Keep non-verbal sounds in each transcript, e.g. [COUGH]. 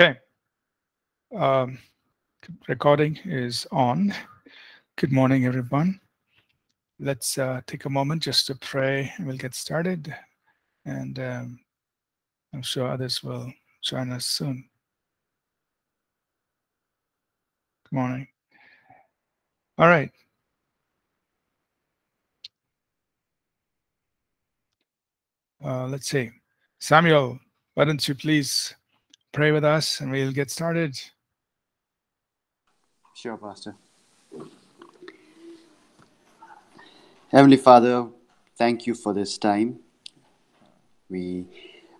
Okay. Um, recording is on. Good morning, everyone. Let's uh, take a moment just to pray and we'll get started. And um, I'm sure others will join us soon. Good morning. All right. Uh, let's see. Samuel, why don't you please pray with us and we'll get started? Sure, Pastor. Heavenly Father, thank you for this time. We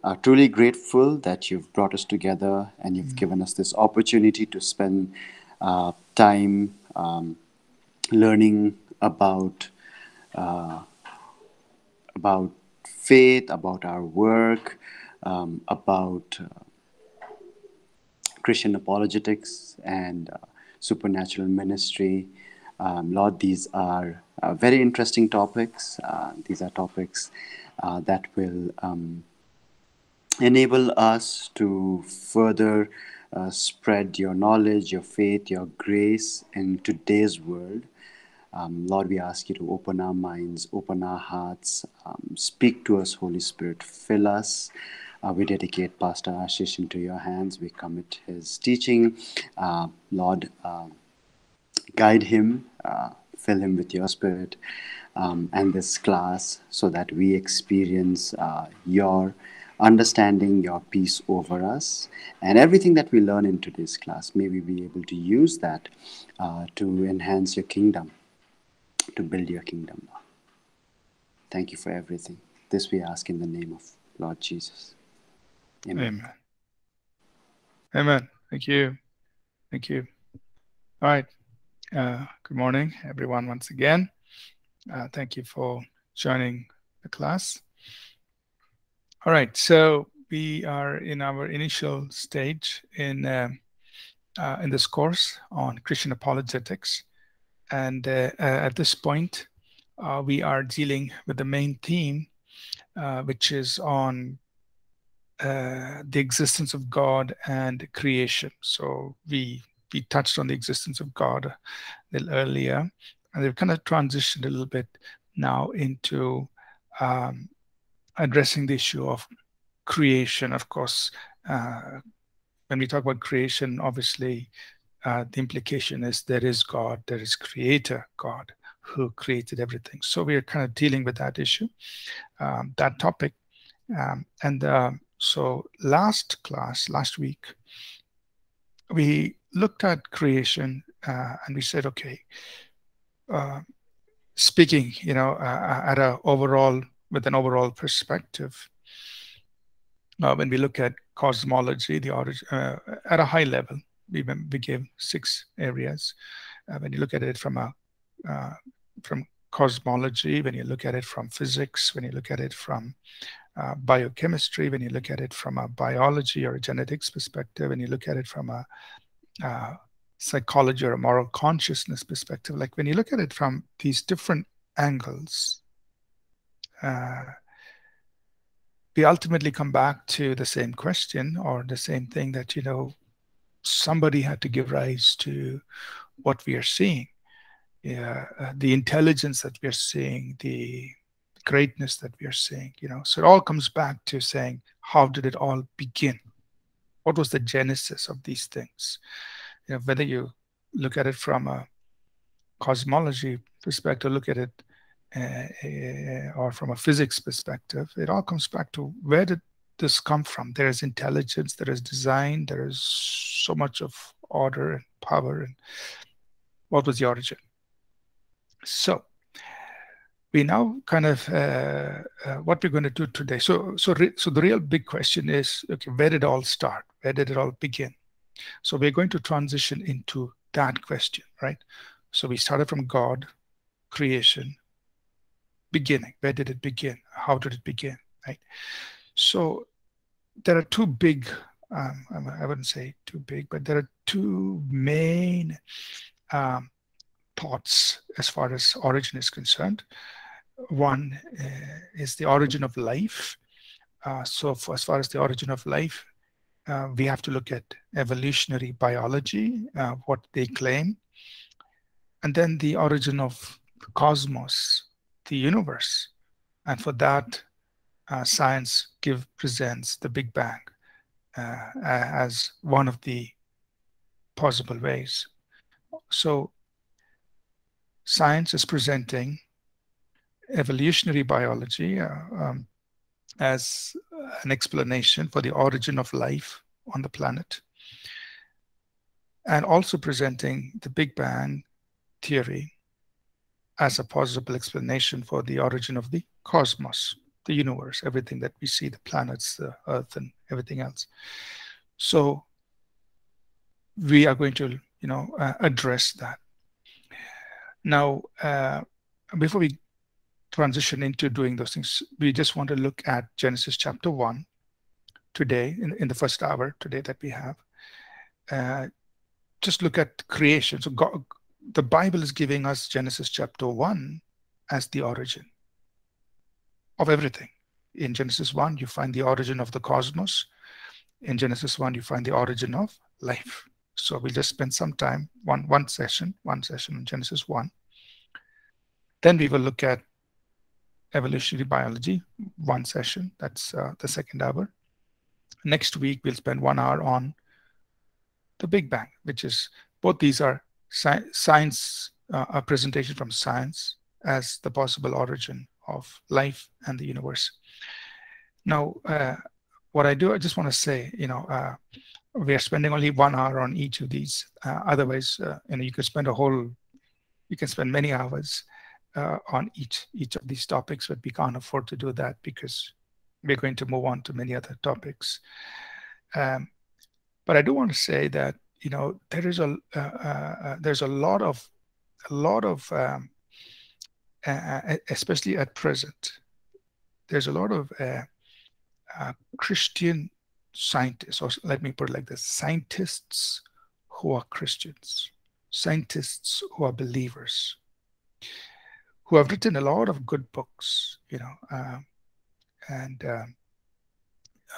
are truly grateful that you've brought us together and you've given us this opportunity to spend uh, time um, learning about uh, about faith, about our work, um, about uh, Christian apologetics and uh, supernatural ministry. Um, Lord, these are uh, very interesting topics. Uh, these are topics uh, that will um, enable us to further uh, spread your knowledge, your faith, your grace in today's world. Um, Lord, we ask you to open our minds, open our hearts, um, speak to us, Holy Spirit, fill us. Uh, we dedicate Pastor Ashish into your hands. We commit his teaching. Uh, Lord, uh, guide him, uh, fill him with your spirit, um, and this class so that we experience uh, your understanding, your peace over us. And everything that we learn in today's class, may we be able to use that uh, to enhance your kingdom to build your kingdom. Thank you for everything. This we ask in the name of Lord Jesus. Amen. Amen. Amen. Thank you. Thank you. All right. Uh, good morning, everyone, once again. Uh, thank you for joining the class. All right. So we are in our initial stage in uh, uh in this course on Christian apologetics. And uh, uh, at this point, uh, we are dealing with the main theme, which is on the existence of God and creation. So we we touched on the existence of God a little earlier, and they've kind of transitioned a little bit now into um, addressing the issue of creation. Of course, uh, when we talk about creation, obviously uh, the implication is there is God, there is creator God who created everything. So we are kind of dealing with that issue, um, that topic. Um, and uh, so last class, last week, we looked at creation uh, and we said, okay, uh, speaking, you know, uh, at a overall, with an overall perspective, uh, when we look at cosmology, the origin, at a high level, we, we gave six areas. Uh, when you look at it from a uh, from cosmology, when you look at it from physics, when you look at it from uh, biochemistry, when you look at it from a biology or a genetics perspective, when you look at it from a uh, psychology or a moral consciousness perspective, like when you look at it from these different angles, uh, we ultimately come back to the same question or the same thing that you know somebody had to give rise to what we are seeing. Yeah, uh, the intelligence that we are seeing, the greatness that we are seeing, you know. So it all comes back to saying, how did it all begin? What was the genesis of these things? You know, whether you look at it from a cosmology perspective, look at it uh, uh, or from a physics perspective, it all comes back to where did this come from? There is intelligence, there is design, there is so much of order and power. And what was the origin? So we now kind of uh, uh, what we're going to do today. So so so the real big question is okay, where did it all start? Where did it all begin? So we're going to transition into that question, right? So we started from God, creation, beginning. Where did it begin? How did it begin? Right. So there are two big, um, I wouldn't say too big, but there are two main um, thoughts as far as origin is concerned. One uh, is the origin of life. Uh, so for, as far as the origin of life, uh, we have to look at evolutionary biology, uh, what they claim, and then the origin of the cosmos, the universe. And for that, uh, science give presents the Big Bang uh, as one of the possible ways. So science is presenting evolutionary biology uh, um, as an explanation for the origin of life on the planet and also presenting the Big Bang theory as a possible explanation for the origin of the cosmos, the universe, everything that we see, the planets, the earth, and everything else. So we are going to, you know, uh, address that. Now, uh, before we transition into doing those things, we just want to look at Genesis chapter 1 today, in, in the first hour today that we have. Uh, just look at creation. So God, the Bible is giving us Genesis chapter 1 as the origin of everything. In Genesis 1, you find the origin of the cosmos. In Genesis 1, you find the origin of life. So we'll just spend some time, one, one session, one session in Genesis 1. Then we will look at evolutionary biology, one session. That's uh, the second hour. Next week, we'll spend one hour on the Big Bang, which is both these are sci science, uh, a presentation from science as the possible origin of life and the universe. Now, uh, what I do, I just want to say, you know, uh, we are spending only one hour on each of these. Uh, otherwise, uh, you know, you could spend a whole, you can spend many hours uh, on each each of these topics, but we can't afford to do that because we're going to move on to many other topics. Um, but I do want to say that you know there is a uh, uh, there's a lot of a lot of um, especially at present there's a lot of Christian scientists, or let me put it like this: scientists who are Christians, scientists who are believers who have written a lot of good books, you know, uh, and uh,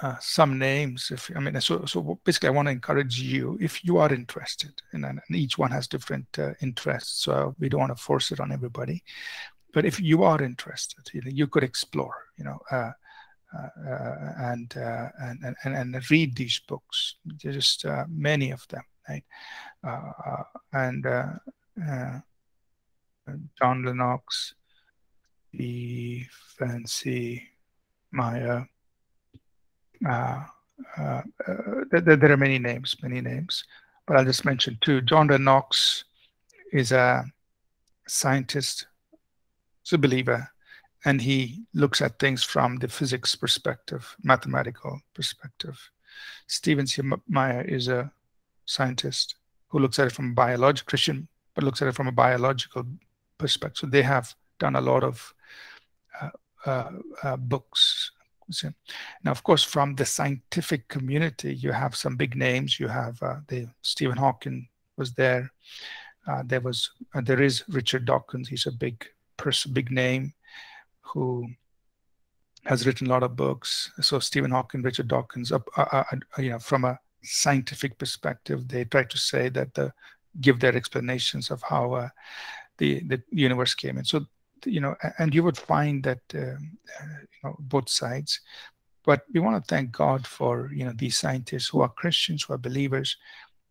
uh, some names. If I mean, so so basically, I want to encourage you if you are interested, and, and each one has different uh, interests, so we don't want to force it on everybody. But if you are interested, you know, you could explore, you know. Uh, uh, and, and and and read these books. Just many of them, right? and John Lennox, Stephen C. Meyer. Uh, uh, uh, there, there, are many names, many names, but I'll just mention two. John Lennox is a scientist, he's a believer, and he looks at things from the physics perspective, mathematical perspective. Stephen C. Meyer is a scientist who looks at it from a biological Christian, but looks at it from a biological perspective. So They have done a lot of uh, uh, uh, books. Now, of course, from the scientific community, you have some big names. You have uh, the Stephen Hawking was there. Uh, there was uh, there is Richard Dawkins. He's a big person, big name, who has written a lot of books. So Stephen Hawking, Richard Dawkins, you know, from a scientific perspective, they try to say that the give their explanations of how uh, the the universe came in. So you know, and you would find that uh, you know both sides. But we want to thank God for you know these scientists who are Christians, who are believers,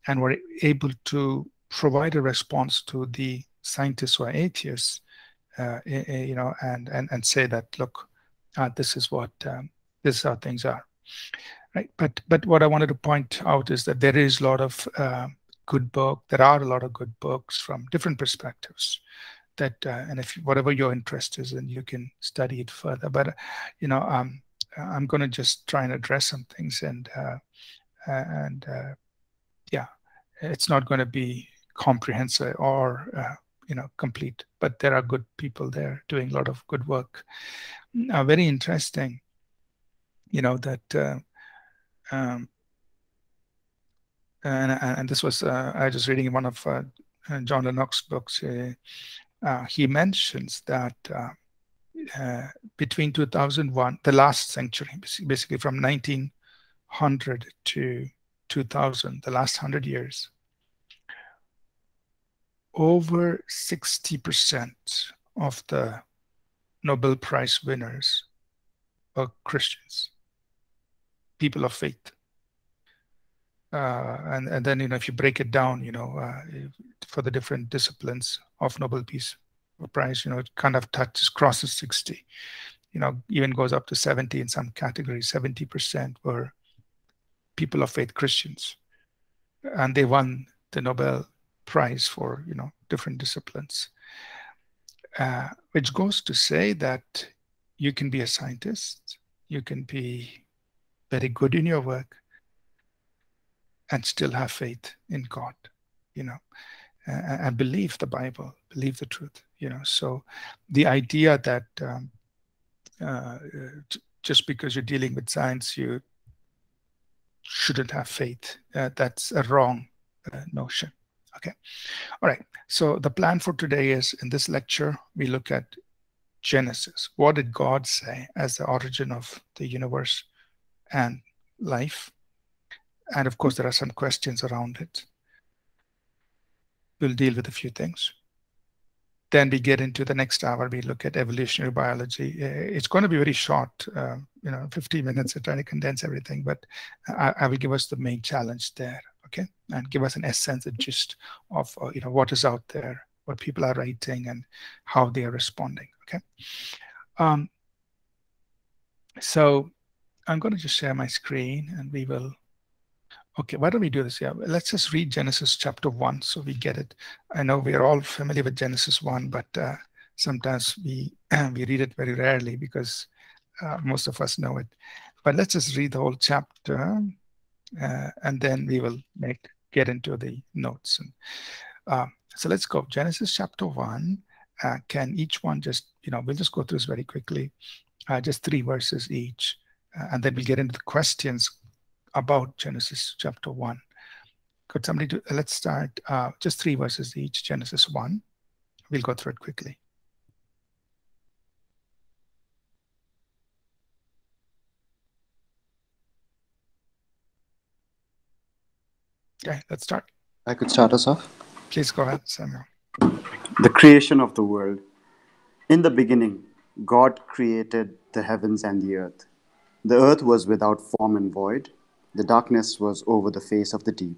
and were able to provide a response to the scientists who are atheists, uh, you know, and and and say that look, uh, this is what um, this is how things are, right? But but what I wanted to point out is that there is a lot of uh, good book. There are a lot of good books from different perspectives that, uh, and if whatever your interest is, then you can study it further. But, uh, you know, um, I'm going to just try and address some things and, uh, and uh, yeah, it's not going to be comprehensive or, uh, you know, complete, but there are good people there doing a lot of good work. Uh, very interesting, you know, that um, and, and this was uh, I was reading one of uh, John Lennox books. Uh, he mentions that between 2001, the last century, basically from 1900 to 2000, the last 100 years, over 60% of the Nobel Prize winners are Christians, people of faith. Uh, and, and then, you know, if you break it down, you know, uh, for the different disciplines of Nobel Peace Prize, you know, it kind of touches, crosses 60, you know, even goes up to 70 in some categories. 70% were people of faith Christians. And they won the Nobel Prize for, you know, different disciplines. Uh, which goes to say that you can be a scientist, you can be very good in your work, and still have faith in God, you know, and believe the Bible, believe the truth, you know. So the idea that um, uh, just because you're dealing with science, you shouldn't have faith, uh, that's a wrong uh, notion. Okay. All right. So the plan for today is in this lecture, we look at Genesis. What did God say as the origin of the universe and life? And of course, there are some questions around it. We'll deal with a few things. Then we get into the next hour, we look at evolutionary biology. It's going to be very short, uh, you know, 15 minutes, of trying to condense everything, but I, I will give us the main challenge there okay? And give us an essence a gist of uh, you know what is out there what people are writing and how they are responding okay? Um, so i'm going to just share my screen and we will okay why don't we do this? Yeah let's just read genesis chapter 1 so we get it. I know we are all familiar with genesis 1 but uh, sometimes we [CLEARS THROAT] we read it very rarely because uh, most of us know it. But let's just read the whole chapter uh, and then we will make get into the notes. And, uh, so let's go. Genesis chapter one. Uh, can each one just, you know, we'll just go through this very quickly, uh, just three verses each, uh, and then we'll get into the questions about Genesis chapter one. Could somebody do, let's start uh, just three verses each, Genesis one. We'll go through it quickly. Okay, let's start. I could start us off. Please go ahead, Samuel. The creation of the world. In the beginning, God created the heavens and the earth. The earth was without form and void. The darkness was over the face of the deep,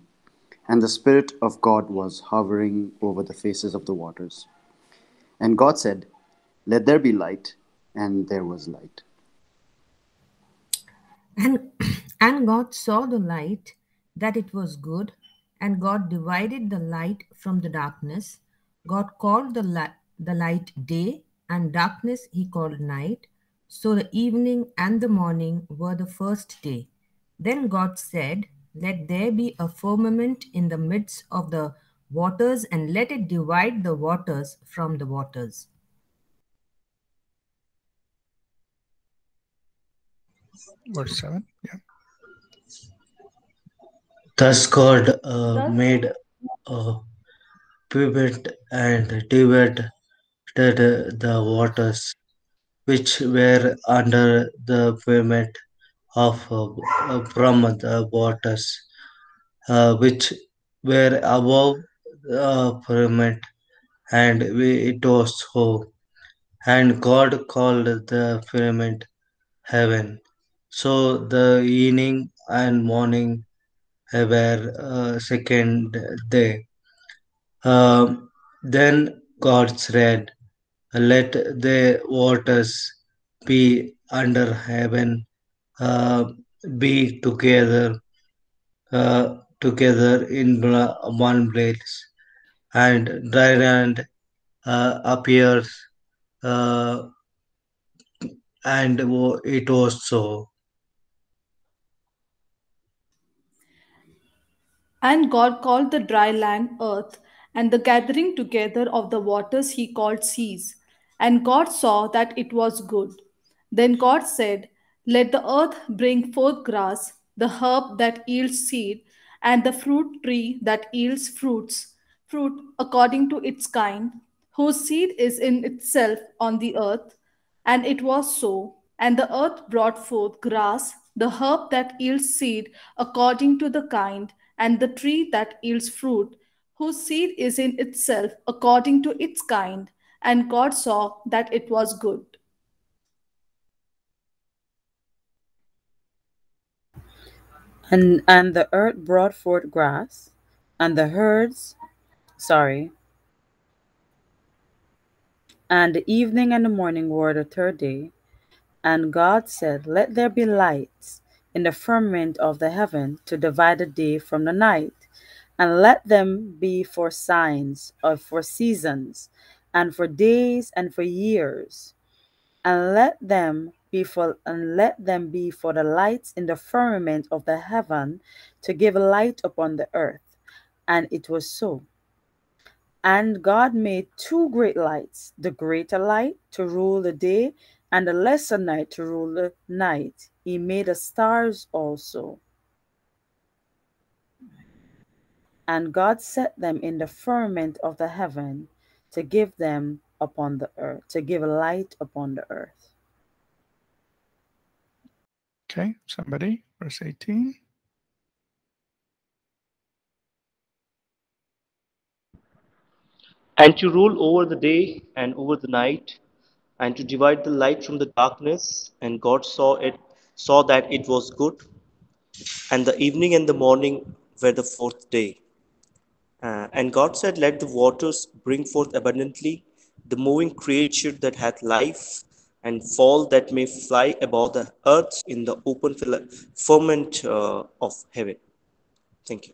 and the Spirit of God was hovering over the faces of the waters. And God said, Let there be light, and there was light. And, [CLEARS THROAT] and God saw the light that it was good, and God divided the light from the darkness. God called the, light, the light day, and darkness he called night. So the evening and the morning were the first day. Then God said, Let there be a firmament in the midst of the waters, and let it divide the waters from the waters. Verse 7, yeah. Thus God uh, made a pivot and divided the waters which were under the firmament of uh, from the waters uh, which were above the firmament and we, it was so. And god called the firmament heaven. So the evening and morning were uh, second day. Um, then God said, Let the waters be under heaven uh, be together uh, together in one place, and dry land uh, appears, uh, and it was so. And God called the dry land earth, and the gathering together of the waters he called seas. And God saw that it was good. Then God said, Let the earth bring forth grass, the herb that yields seed, and the fruit tree that yields fruits, fruit according to its kind, whose seed is in itself on the earth. And it was so. And the earth brought forth grass, the herb that yields seed according to the kind, and the tree that yields fruit, whose seed is in itself according to its kind. And God saw that it was good. And, and the earth brought forth grass, and the herds, sorry, and the evening and the morning were the third day. And God said, Let there be lights in the firmament of the heaven to divide the day from the night, and let them be for signs or for seasons, and for days and for years, and let them be for and let them be for the lights in the firmament of the heaven to give light upon the earth. And it was so. And God made two great lights, the greater light to rule the day, and the lesser night to rule the night. He made the stars also. And God set them in the firmament of the heaven to give them upon the earth, to give light upon the earth. Okay, somebody, verse 18. And to rule over the day and over the night, and to divide the light from the darkness. And God saw it, saw that it was good. And the evening and the morning were the fourth day. Uh, and God said, Let the waters bring forth abundantly the moving creature that hath life, and fall that may fly above the earth in the open firmament uh, of heaven. Thank you.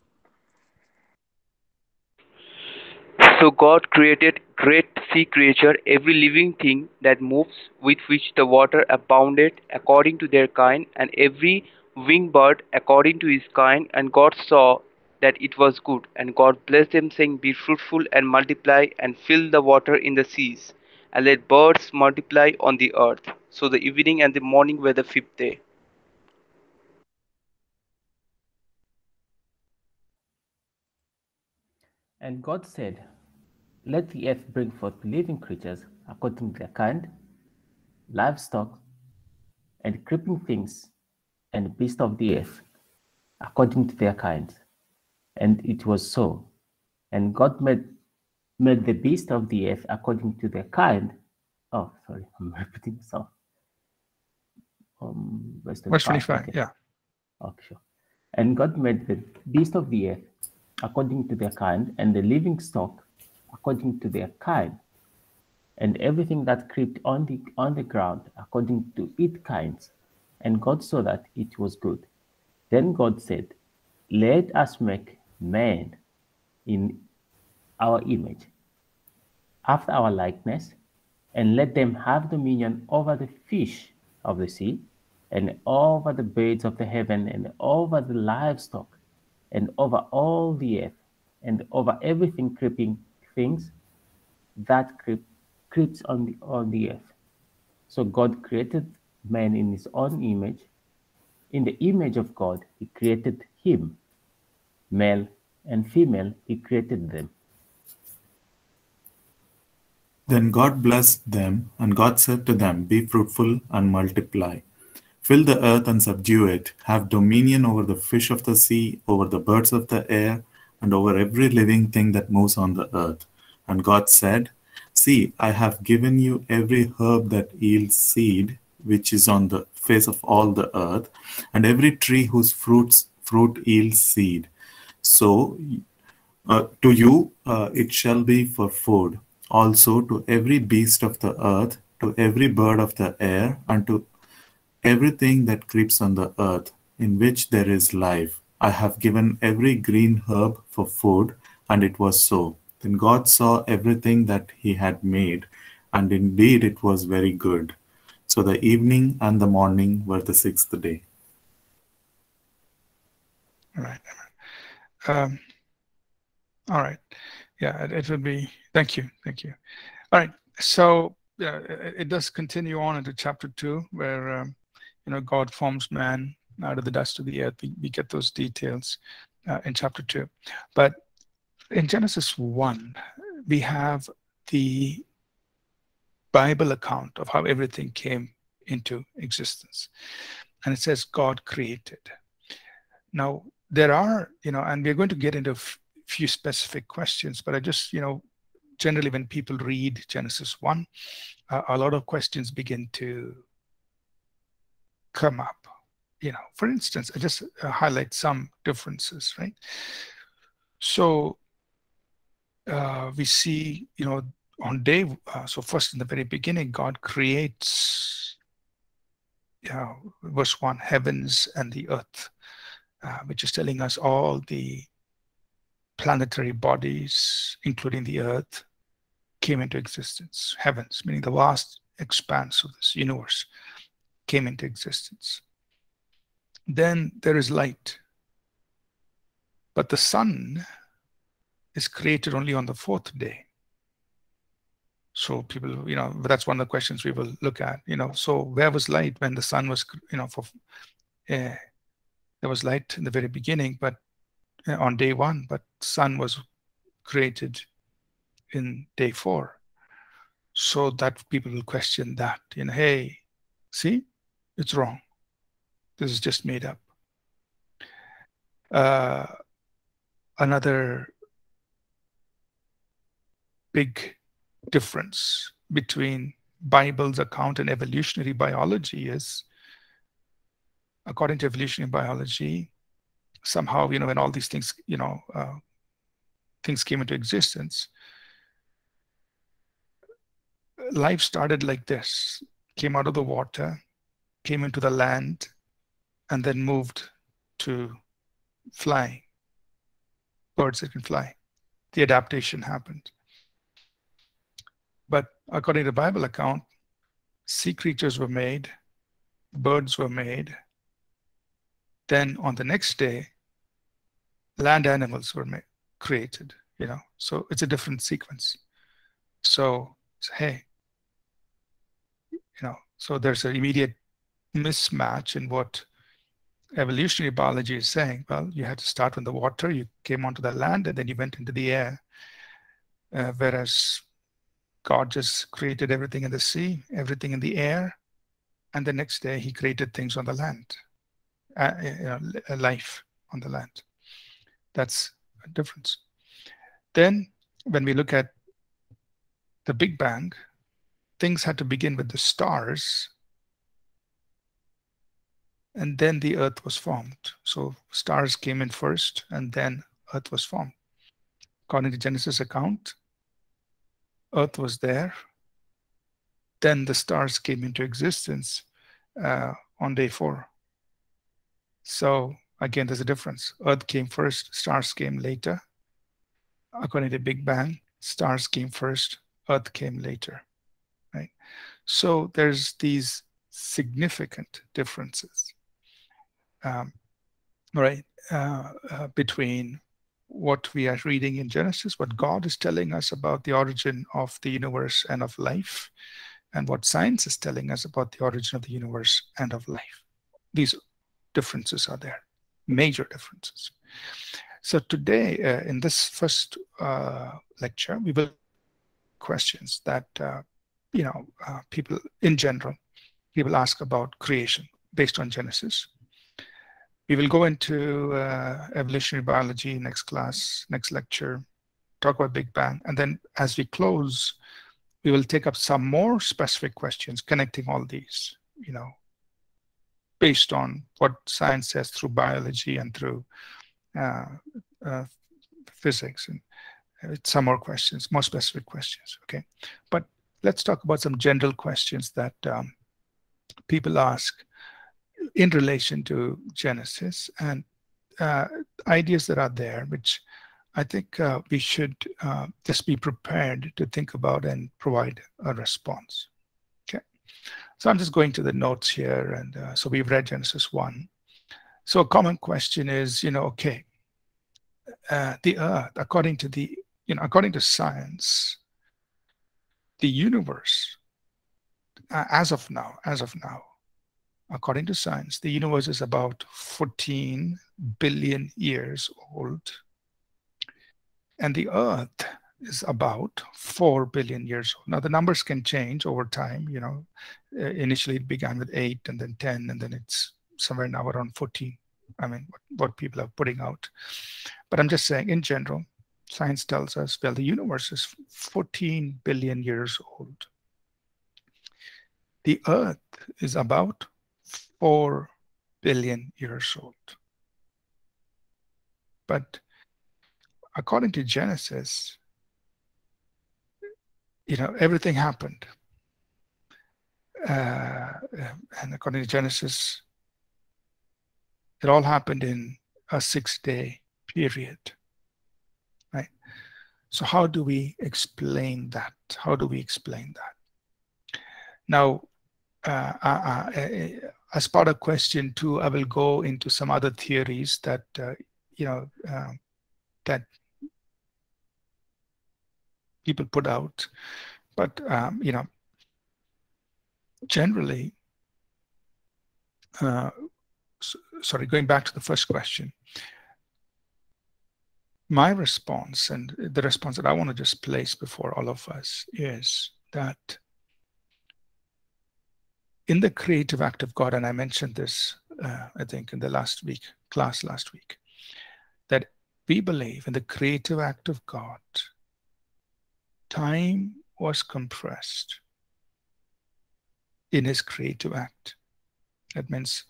So God created great sea creature, every living thing that moves, with which the water abounded according to their kind, and every winged bird according to his kind. And God saw that it was good. And God blessed them, saying, Be fruitful and multiply, and fill the water in the seas, and let birds multiply on the earth. So the evening and the morning were the fifth day. And God said, let the earth bring forth living creatures according to their kind, livestock, and creeping things, and beasts of the earth according to their kinds. And it was so. And God made made the beasts of the earth according to their kind. Oh, sorry, [LAUGHS] I'm repeating myself. Um, verse 25, okay. yeah. Okay, sure. And God made the beast of the earth according to their kind, and the living stock according to their kind, and everything that crept on the on the ground according to its kinds. And God saw that it was good. Then God said, Let us make man in our image, after our likeness, and let them have dominion over the fish of the sea, and over the birds of the heaven, and over the livestock, and over all the earth, and over everything creeping things that creep, creeps on the, on the earth. So God created man in his own image. In the image of God, he created him. Male and female, he created them. Then God blessed them, and God said to them, Be fruitful and multiply. Fill the earth and subdue it. Have dominion over the fish of the sea, over the birds of the air, and over every living thing that moves on the earth. And God said, See, I have given you every herb that yields seed, which is on the face of all the earth, and every tree whose fruits fruit yields seed. So uh, to you uh, it shall be for food. Also to every beast of the earth, to every bird of the air, and to everything that creeps on the earth, in which there is life. I have given every green herb for food, and it was so. Then God saw everything that he had made, and indeed it was very good. So the evening and the morning were the sixth day. All right. Um, all right. Yeah, it, it would be. Thank you. Thank you. All right. So yeah, it, it does continue on into chapter two, where um, you know God forms man out of the dust of the earth. We, we get those details uh, in chapter 2. But in Genesis 1, we have the Bible account of how everything came into existence. and it says God created. Now, there are, you know, and we're going to get into a few specific questions, but I just, you know, generally when people read Genesis 1, uh, a lot of questions begin to come up. You know, for instance, I just uh, highlight some differences, right? So uh, we see, you know, on day, uh, so first in the very beginning, God creates, know, verse 1, heavens and the earth, uh, which is telling us all the planetary bodies, including the earth, came into existence. Heavens, meaning the vast expanse of this universe, came into existence. Then there is light. But the sun is created only on the fourth day. So people, you know, that's one of the questions we will look at. You know, so where was light when the sun was, you know, for uh, there was light in the very beginning, but uh, on day one, but sun was created in day four. So that people will question that, you know, hey, see, it's wrong. This is just made up. Uh, another big difference between Bible's account and evolutionary biology is, according to evolutionary biology, somehow, you know, when all these things, you know, uh, things came into existence, life started like this, came out of the water, came into the land, and then moved to flying. Birds that can fly. The adaptation happened. According to the Bible account, sea creatures were made, birds were made. Then on the next day, land animals were made, created, you know. So it's a different sequence. So, so hey, you know, so there's an immediate mismatch in what evolutionary biology is saying. Well, you had to start from the water, you came onto the land, and then you went into the air. Uh, whereas God just created everything in the sea, everything in the air, and the next day he created things on the land, uh, you know, life on the land. That's a difference. Then, when we look at the Big Bang, things had to begin with the stars, and then the Earth was formed. So stars came in first, and then Earth was formed. According to Genesis account, Earth was there. Then the stars came into existence uh, on day four. So again, there's a difference. Earth came first, stars came later. According to Big Bang, stars came first, Earth came later. Right. So there's these significant differences, um, right, uh, uh, between what we are reading in Genesis, what God is telling us about the origin of the universe and of life, and what science is telling us about the origin of the universe and of life. These differences are there, major differences. So today, uh, in this first uh, lecture, we will questions that uh, you know uh, people in general people ask about creation based on Genesis. We will go into uh, evolutionary biology next class, next lecture, talk about Big Bang. And then as we close, we will take up some more specific questions connecting all these, you know, based on what science says through biology and through uh, uh, physics and uh, some more questions, more specific questions, okay? But let's talk about some general questions that um, people ask in relation to Genesis and uh, ideas that are there, which I think uh, we should uh, just be prepared to think about and provide a response. Okay, so I'm just going to the notes here, and uh, so we've read Genesis one. So a common question is, you know, okay, uh, the Earth, according to the, you know, according to science, the universe, uh, as of now, as of now, according to science, the universe is about 14 billion years old. And the Earth is about 4 billion years old. Now, the numbers can change over time. You know, uh, initially it began with 8 and then 10, and then it's somewhere now around 14. I mean, what, what people are putting out. But I'm just saying, in general, science tells us, well, the universe is 14 billion years old. The Earth is about 4 billion years old. But according to Genesis, you know, everything happened. Uh, and according to Genesis, it all happened in a six day period. Right? So, how do we explain that? How do we explain that? Now, uh, uh, uh, as part of question two, I will go into some other theories that, uh, you know, um, that people put out. But, um, you know, generally, uh, sorry, going back to the first question, my response and the response that I want to just place before all of us is that in the creative act of God, and I mentioned this, uh, I think, in the last week class last week, that we believe in the creative act of God, time was compressed in his creative act. That means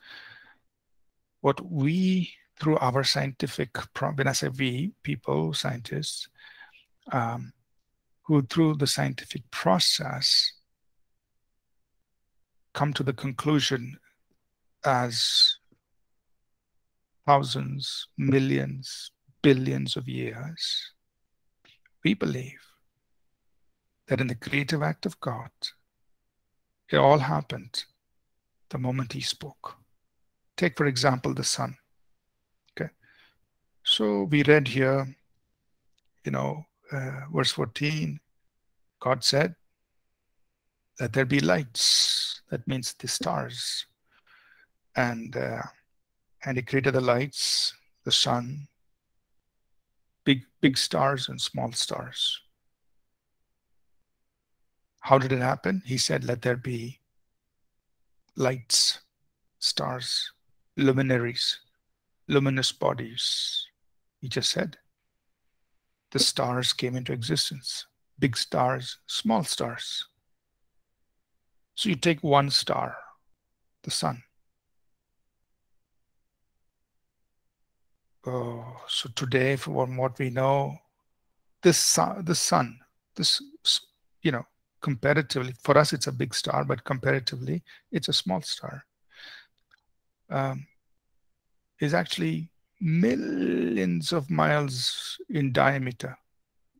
what we, through our scientific, when I say we, people, scientists, um, who through the scientific process come to the conclusion as thousands, millions, billions of years, we believe that in the creative act of God, it all happened the moment he spoke. Take, for example, the sun. Okay. So we read here, you know, uh, verse 14, God said, Let there be lights. That means the stars. And uh, and he created the lights, the sun, big big stars and small stars. How did it happen? He said, Let there be lights, stars, luminaries, luminous bodies. He just said, The stars came into existence big stars, small stars. So you take one star, the sun. Oh, so today, from what we know, this sun, the sun, this you know, comparatively, for us, it's a big star, but comparatively, it's a small star. Um, is actually millions of miles in diameter.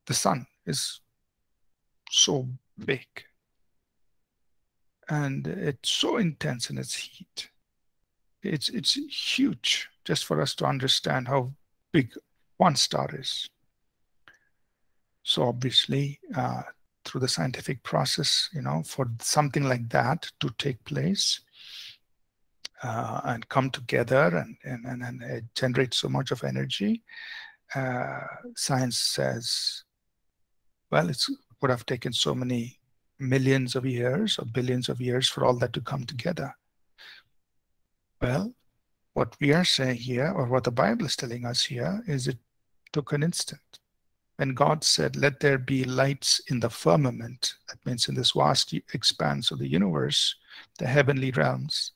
The sun is so big and it's so intense in its heat. It's it's huge just for us to understand how big one star is. So obviously, uh, through the scientific process, you know, for something like that to take place uh, and come together and, and, and, and it generates so much of energy, uh, science says, well, it would have taken so many millions of years or billions of years for all that to come together. Well, what we are saying here, or what the Bible is telling us here, is it took an instant when God said, Let there be lights in the firmament, that means in this vast expanse of the universe, the heavenly realms,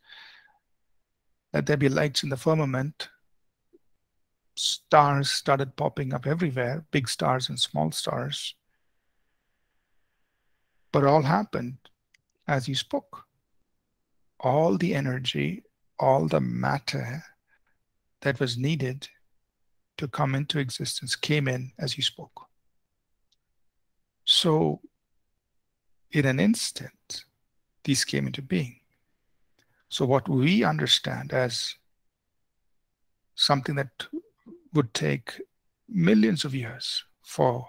let there be lights in the firmament, stars started popping up everywhere, big stars and small stars. But all happened as he spoke. All the energy, all the matter that was needed to come into existence came in as he spoke. So, in an instant, these came into being. So, what we understand as something that would take millions of years for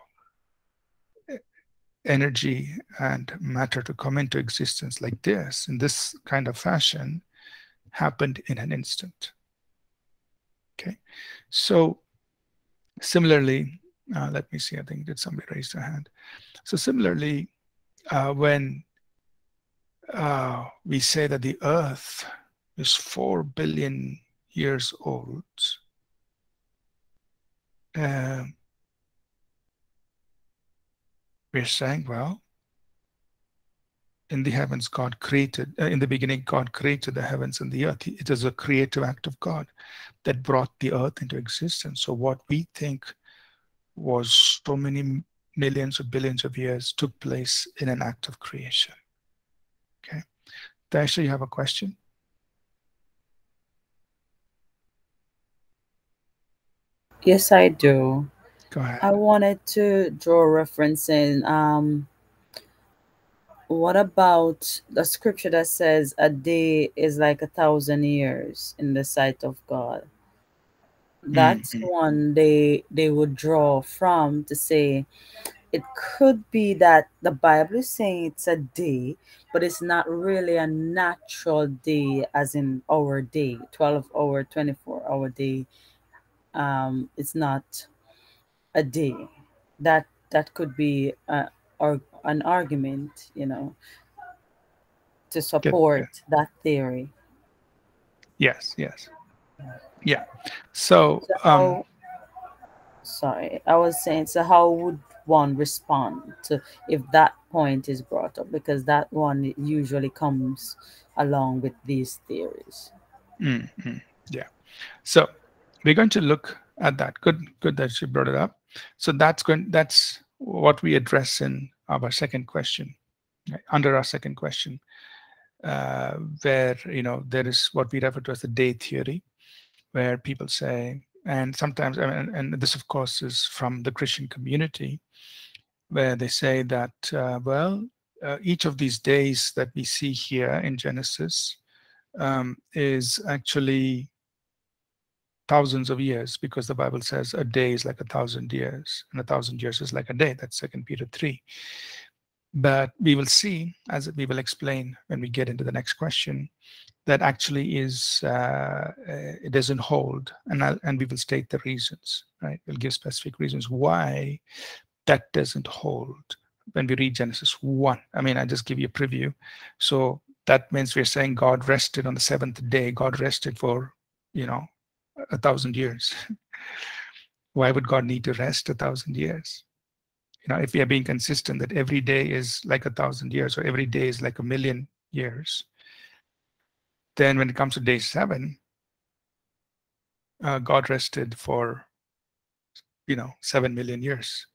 energy and matter to come into existence like this, in this kind of fashion, happened in an instant. Okay, so Similarly, uh, let me see, I think did somebody raise their hand? So similarly, uh, when uh, we say that the earth is 4 billion years old, uh, we're saying, well, in the heavens, God created, uh, in the beginning, God created the heavens and the earth. It is a creative act of God that brought the earth into existence. So, what we think was so many millions or billions of years took place in an act of creation. Okay. Dasha, you have a question? Yes, I do. Go ahead. I wanted to draw a reference in um, what about the scripture that says a day is like a thousand years in the sight of God? That's Mhm. one they they would draw from to say it could be that the Bible is saying it's a day, but it's not really a natural day as in our day, 12 hour, 24 hour day. Um, it's not a day. That that could be a, or an argument, you know, to support that theory. Yes, yes. Yeah. So, So um, how, sorry, I was saying, so how would one respond to if that point is brought up? Because that one usually comes along with these theories. mm, mm, yeah. So we're going to look at that. Good, good that you brought it up. So that's going. That's what we address in our second question, right, under our second question, uh, where you know there is what we refer to as the day theory, where people say, and sometimes, mean, and this of course is from the Christian community, where they say that uh, well, uh, each of these days that we see here in Genesis um, is actually thousands of years because the bible says a day is like a thousand years and a thousand years is like a day. That's second peter 3 but we will see as we will explain when we get into the next question that actually is uh, uh, it doesn't hold and I'll, and we will state the reasons right? We'll give specific reasons why that doesn't hold when we read genesis 1 i mean i just give you a preview. So that means we're saying god rested on the seventh day. God rested for you know a thousand years. Why would God need to rest a thousand years? You know, if we are being consistent that every day is like a thousand years or every day is like a million years, then when it comes to day seven, uh, God rested for, you know, seven million years.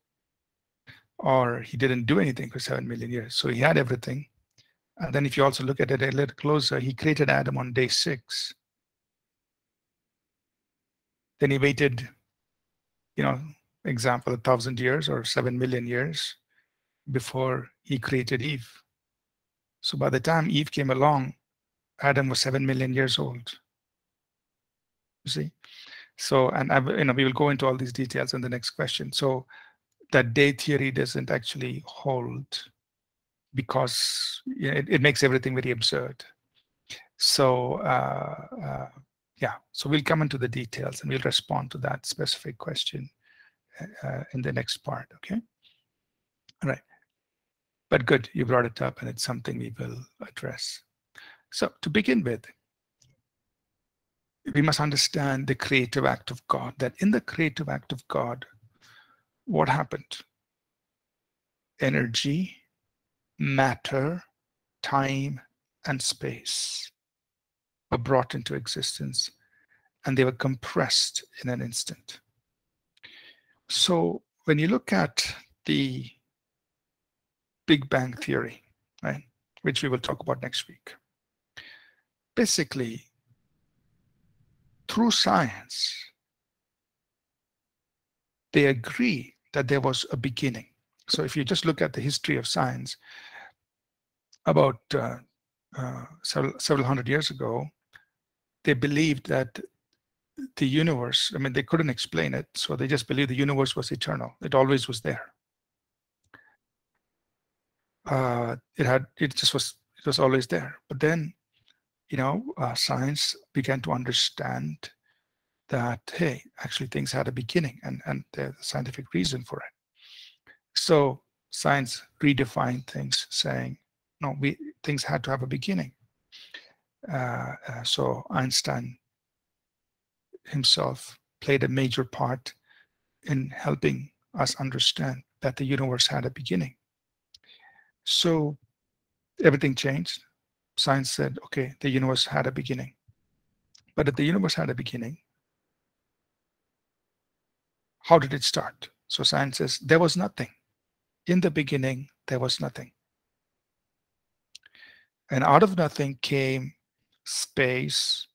Or he didn't do anything for seven million years. So he had everything. And then if you also look at it a little closer, he created Adam on day six then he waited, you know, example, a thousand years or seven million years before he created Eve. So by the time Eve came along, Adam was seven million years old. You see? So, and I, you know, we will go into all these details in the next question. So that day theory doesn't actually hold because it, it makes everything very absurd. So uh, uh, yeah, so we'll come into the details and we'll respond to that specific question uh, in the next part, okay? All right. But good, you brought it up and it's something we will address. So to begin with, we must understand the creative act of God, that in the creative act of God, what happened? Energy, matter, time, and space were brought into existence and they were compressed in an instant. So when you look at the Big Bang Theory, right, which we will talk about next week, basically, through science, they agree that there was a beginning. So if you just look at the history of science, about uh, uh, several, several hundred years ago, they believed that the universe, I mean, they couldn't explain it, so they just believed the universe was eternal. It always was there. Uh, it had, it just was, it was always there. But then, you know, uh, science began to understand that hey, actually things had a beginning, and and there's a scientific reason for it. So science redefined things, saying no, we things had to have a beginning. Uh, uh, so Einstein himself played a major part in helping us understand that the universe had a beginning. So everything changed. Science said, okay, the universe had a beginning. But if the universe had a beginning, how did it start? So science says there was nothing. In the beginning, there was nothing. And out of nothing came space,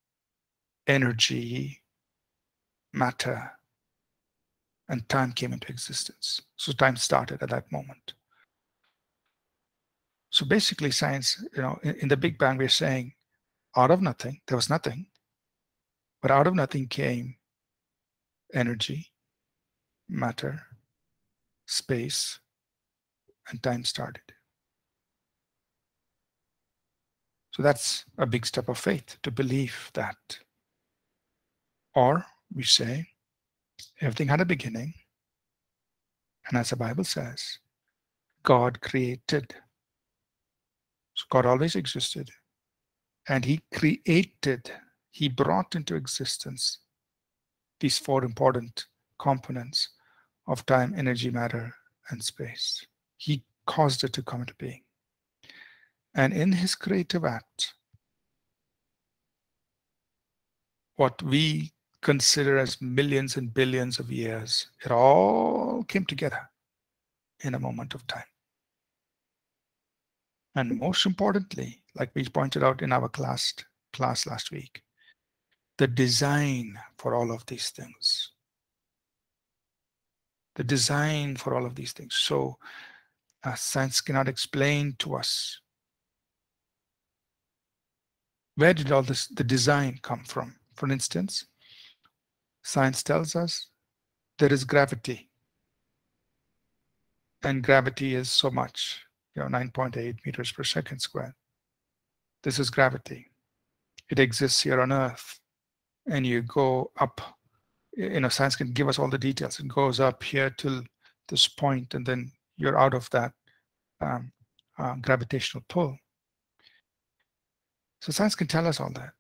energy, matter, and time came into existence. So time started at that moment. So basically, science, you know, in, in, the Big Bang, we're saying out of nothing, there was nothing, but out of nothing came energy, matter, space, and time started. So that's a big step of faith to believe that. Or we say everything had a beginning. And as the Bible says, God created. So God always existed. And He created, He brought into existence these four important components of time, energy, matter, and space. He caused it to come into being. And in his creative act, what we consider as millions and billions of years, it all came together in a moment of time. And most importantly, like we pointed out in our class, class last week, the design for all of these things. The design for all of these things. So uh, science cannot explain to us where did all this the design come from? For instance science tells us there is gravity. And gravity is so much you know 9.8 meters per second squared. This is gravity. It exists here on earth. And you go up you know science can give us all the details. It goes up here till this point and then you're out of that um, uh, gravitational pull so science can tell us all that,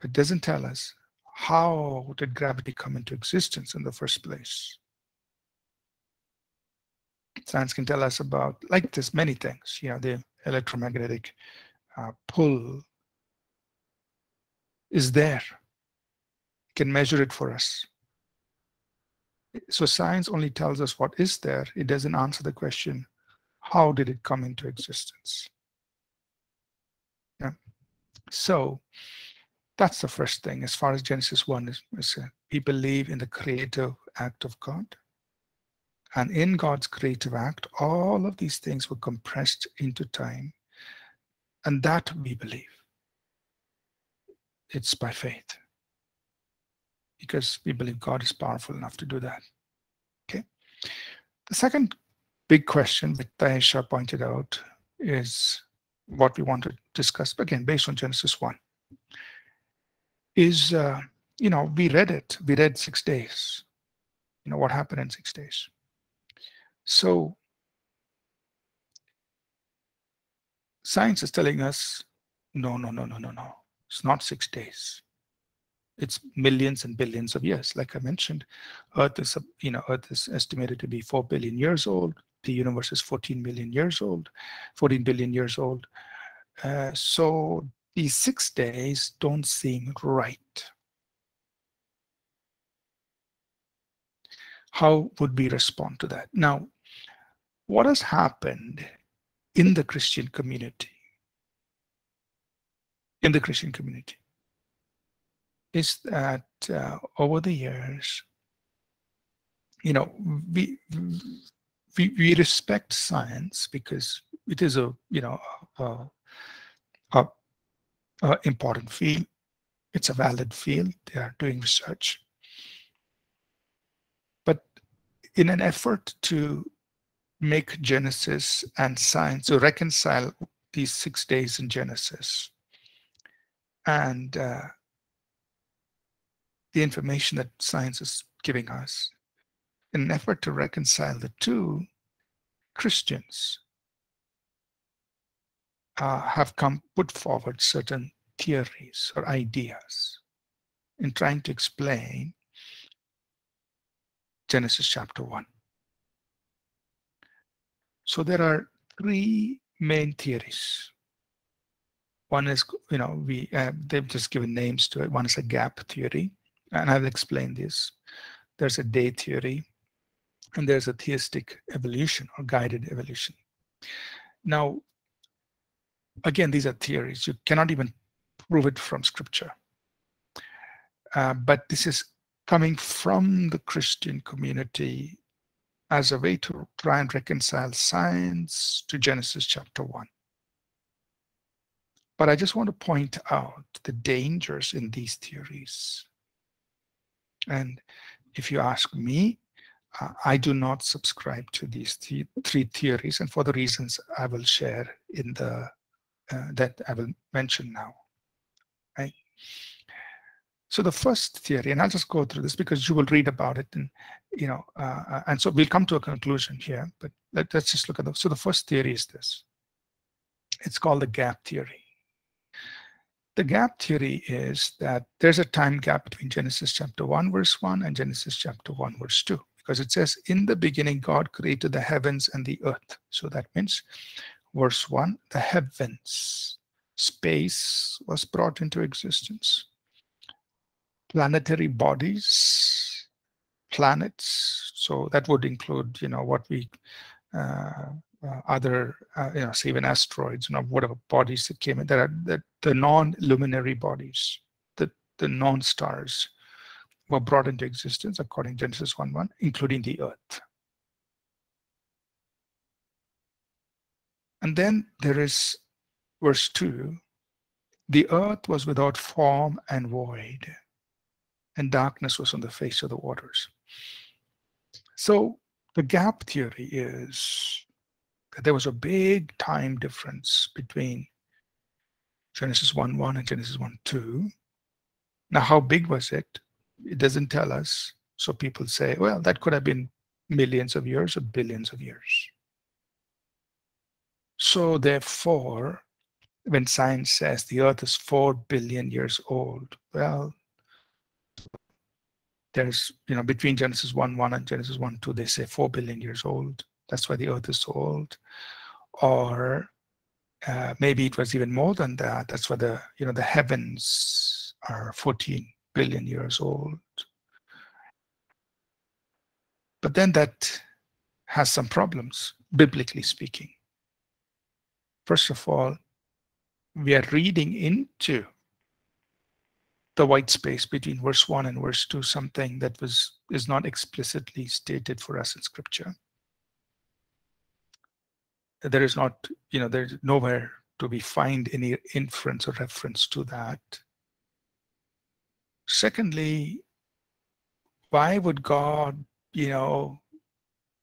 but doesn't tell us how did gravity come into existence in the first place. Science can tell us about, like this, many things, you know, the electromagnetic uh, pull is there. It can measure it for us. So science only tells us what is there. It doesn't answer the question, how did it come into existence? So that's the first thing as far as Genesis 1 is concerned. Uh, we believe in the creative act of God. And in God's creative act, all of these things were compressed into time. And that we believe. It's by faith. Because we believe God is powerful enough to do that. Okay. The second big question that Taisha pointed out is what we want to discuss, again, based on Genesis 1, is, uh, you know, we read it. We read six days. You know, what happened in six days. So science is telling us, no, no, no, no, no, no. It's not six days. It's millions and billions of years. Like I mentioned, Earth is, you know, Earth is estimated to be 4 billion years old the universe is 14 million years old, 14 billion years old. Uh, so these six days don't seem right. How would we respond to that? Now, what has happened in the Christian community, in the Christian community, is that uh, over the years, you know, we we, we respect science because it is a you know a, a, a important field. It's a valid field. They are doing research. But in an effort to make genesis and science to reconcile these six days in genesis and uh, the information that science is giving us in an effort to reconcile the two, Christians uh, have come put forward certain theories or ideas in trying to explain Genesis chapter 1. So there are three main theories. One is, you know, we uh, they've just given names to it. One is a gap theory, and I'll explain this. There's a day theory, and there's a theistic evolution or guided evolution. Now, again, these are theories. You cannot even prove it from scripture. Uh, but this is coming from the Christian community as a way to try and reconcile science to Genesis chapter 1. But I just want to point out the dangers in these theories. And if you ask me, I do not subscribe to these th three theories, and for the reasons I will share in the uh, that I will mention now. Right. So the first theory, and I'll just go through this because you will read about it, and you know, uh, uh and so we'll come to a conclusion here. But let, us just look at the. So the first theory is this. It's called the gap theory. The gap theory is that there's a time gap between Genesis chapter 1, verse 1 and Genesis chapter 1, verse 2 because it says, In the beginning, God created the heavens and the earth. So that means, verse 1, the heavens, space was brought into existence, planetary bodies, planets. So that would include, you know, what we, uh, uh, other, uh, you know, even asteroids, you know, whatever bodies that came in. There are the, the non-luminary bodies, the, the non-stars were brought into existence according to Genesis 1-1, including the earth. And then there is verse 2, the earth was without form and void, and darkness was on the face of the waters. So the gap theory is that there was a big time difference between Genesis 1-1 and Genesis 1-2. Now, how big was it? It doesn't tell us. So people say, well, that could have been millions of years or billions of years. So therefore, when science says the earth is 4 billion years old, well, there's, you know, between Genesis 1 1 and Genesis 1 2, they say 4 billion years old. That's why the earth is so old. Or uh, maybe it was even more than that. That's why the, you know, the heavens are 14 billion years old. But then that has some problems, biblically speaking. First of all, we are reading into the white space between verse 1 and verse 2 something that was is not explicitly stated for us in scripture there is not you know there's nowhere to be find any inference or reference to that Secondly, why would God, you know,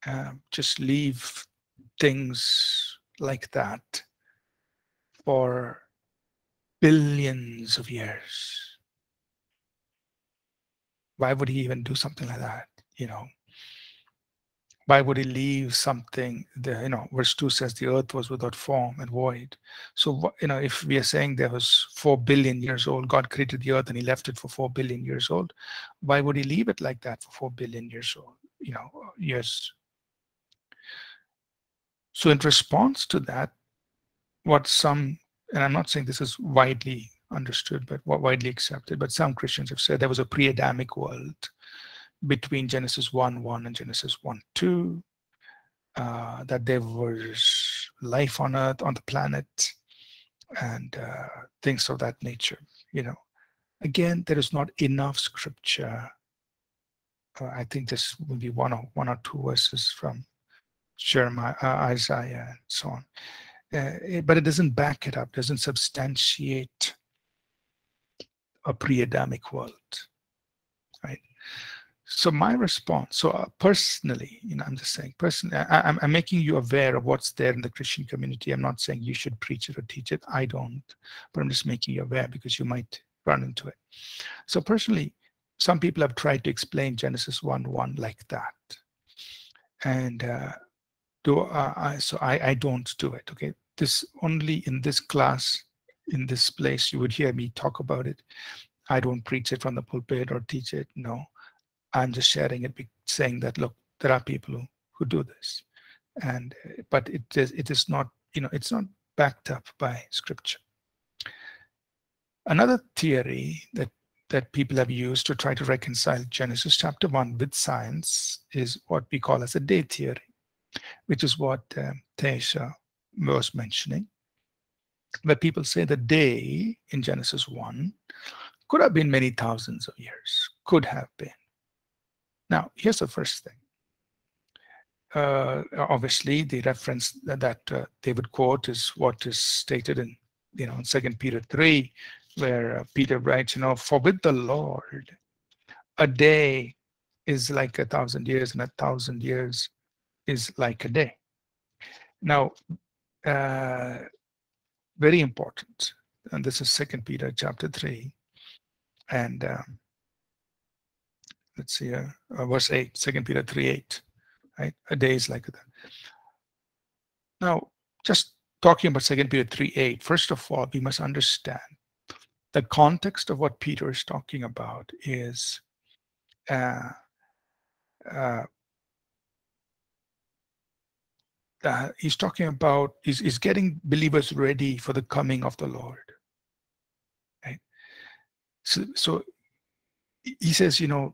uh, just leave things like that for billions of years? Why would he even do something like that? You know, why would he leave something there you know verse 2 says the earth was without form and void? So you know if we are saying there was 4 billion years old god created the earth and he left it for 4 billion years old why would he leave it like that for 4 billion years old you know uh, years? So in response to that what some and i'm not saying this is widely understood but widely accepted but some christians have said there was a pre-adamic world between Genesis 1 1 and Genesis 1 2, uh, that there was life on Earth, on the planet, and uh, things of that nature. You know, again, there is not enough scripture. Uh, I think this will be one or one or two verses from Jeremiah, uh, Isaiah, and so on. Uh, it, but it doesn't back it up, doesn't substantiate a pre-Adamic world? So my response, so uh, personally, you know, I'm just saying, personally, I, am I'm making you aware of what's there in the Christian community. I'm not saying you should preach it or teach it. I don't, but I'm just making you aware because you might run into it. So personally, some people have tried to explain Genesis 1 1 like that. And uh, do uh, I, so I, I don't do it. Okay. This only in this class in this place, you would hear me talk about it. I don't preach it from the pulpit or teach it. No, I'm just sharing it, saying that look, there are people who, who do this, and but it is it is not you know it's not backed up by scripture. Another theory that that people have used to try to reconcile Genesis chapter 1 with science is what we call as a day theory, which is what um, Tesha was mentioning, where people say the day in Genesis 1 could have been many thousands of years, could have been. Now, here's the first thing. Uh, obviously, the reference that, that uh, they would quote is what is stated in, you know, in Second Peter 3, where uh, Peter writes, you know, for with the Lord, a day is like a thousand years, and a thousand years is like a day. Now, uh, very important, and this is Second Peter chapter three, and um, let's see, uh, uh, verse eight, Second Peter three eight, right? A day is like that. Now, just talking about Second Peter three eight. First of all, we must understand the context of what Peter is talking about is uh, uh, uh, he's talking about he's, he's getting believers ready for the coming of the Lord. Right? So, so he says, you know,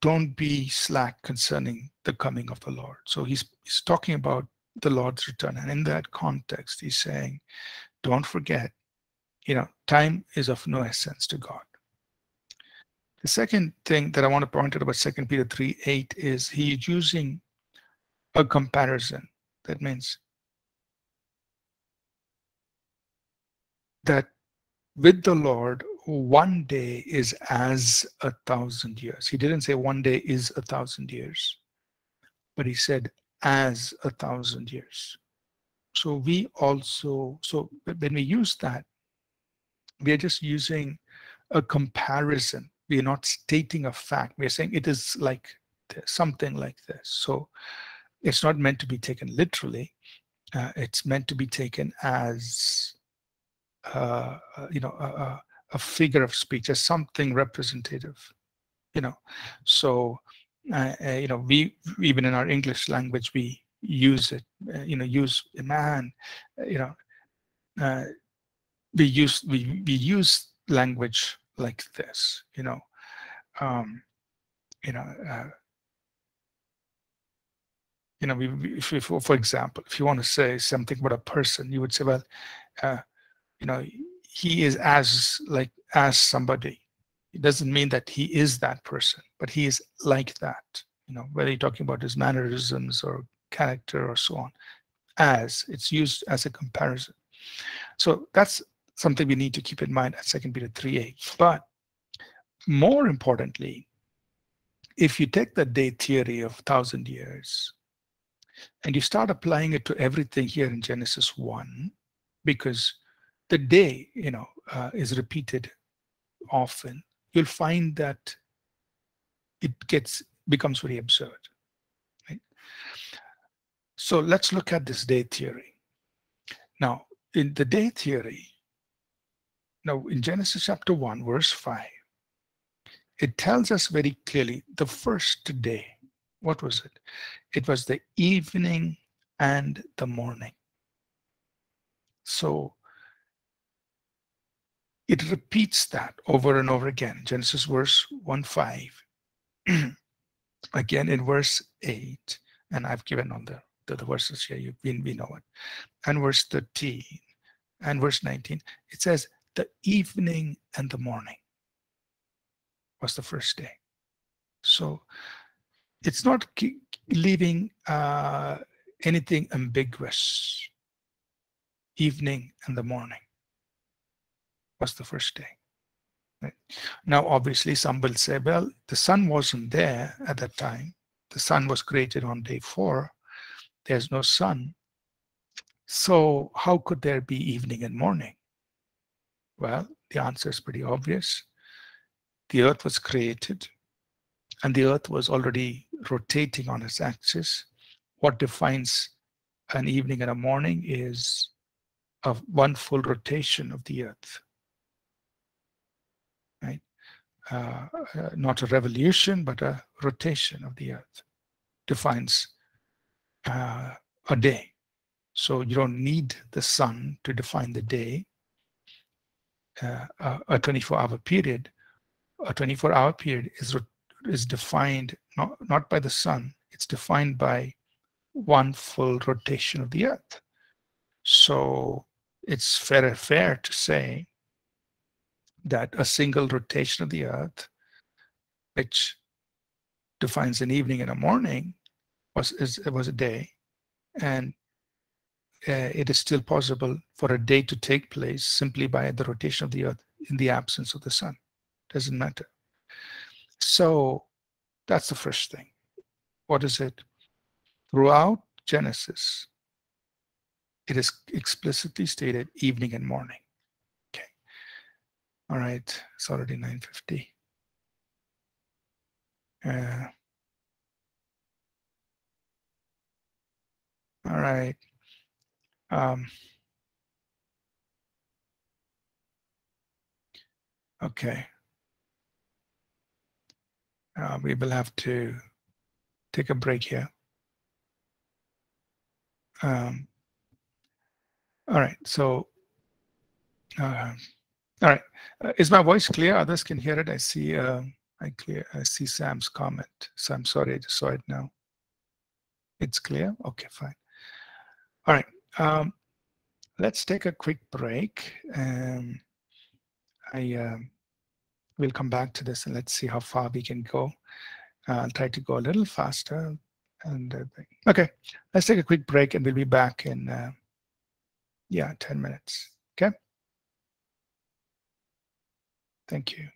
don't be slack concerning the coming of the Lord. So he's he's talking about the Lord's return, and in that context, he's saying, don't forget you know, time is of no essence to God. The second thing that I want to point out about 2 Peter 3 8 is he's using a comparison. That means that with the Lord, one day is as a thousand years. He didn't say one day is a thousand years, but he said as a thousand years. So we also, so when we use that, we are just using a comparison. We are not stating a fact. We are saying it is like this, something like this. So it's not meant to be taken literally. Uh, it's meant to be taken as, uh, uh you know, a, a, figure of speech, as something representative. You know, so uh, uh, you know, we even in our English language we use it. Uh, you know, use a man. you know, we use we, we use language like this you know um, you know uh, you know we, if, if, for example if you want to say something about a person you would say well uh, you know he is as like as somebody it doesn't mean that he is that person but he is like that you know whether you're talking about his mannerisms or character or so on as it's used as a comparison so that's something we need to keep in mind at 2 Peter 3.8. But more importantly, if you take the day theory of 1,000 years and you start applying it to everything here in Genesis 1, because the day, you know, uh, is repeated often, you'll find that it gets becomes very absurd. Right? So let's look at this day theory. Now, in the day theory, now, in Genesis chapter 1, verse 5, it tells us very clearly the first day. What was it? It was the evening and the morning. So it repeats that over and over again. Genesis verse 1 5. [CLEARS THROAT] again in verse 8, and I've given on the, the, the verses here, you, we, we know it. And verse 13 and verse 19, it says, the evening and the morning was the first day. So it's not leaving uh, anything ambiguous. Evening and the morning was the first day. Right? Now, obviously, some will say, well, the sun wasn't there at that time. The sun was created on day four. There's no sun. So how could there be evening and morning? Well, the answer is pretty obvious. The Earth was created, and the Earth was already rotating on its axis. What defines an evening and a morning is of one full rotation of the earth. Right? Uh, uh, not a revolution, but a rotation of the earth defines uh, a day. So you don't need the sun to define the day. Uh, a 24-hour period, a 24-hour period is is defined not not by the sun. It's defined by one full rotation of the earth. So it's fair fair to say that a single rotation of the earth, which defines an evening and a morning, was is, was a day, and uh, it is still possible for a day to take place simply by the rotation of the earth in the absence of the sun. Doesn't matter. So that's the first thing. What is it? Throughout Genesis, it is explicitly stated evening and morning. All right. It's already 950. Uh, all right. Um, okay. Uh, we will have to take a break here. Um, all right, so, uh, all right. Uh, is my voice clear? Others can hear it. I see, uh, I clear. I see Sam's comment. So I'm sorry, I just saw it now. It's clear. Okay, fine. All right. Um, let's take a quick break. Um, I um, we'll come back to this and let's see how far we can go. Uh, I'll try to go a little faster. And uh, okay, let's take a quick break and we'll be back in, uh, yeah, 10 minutes. Okay. Thank you.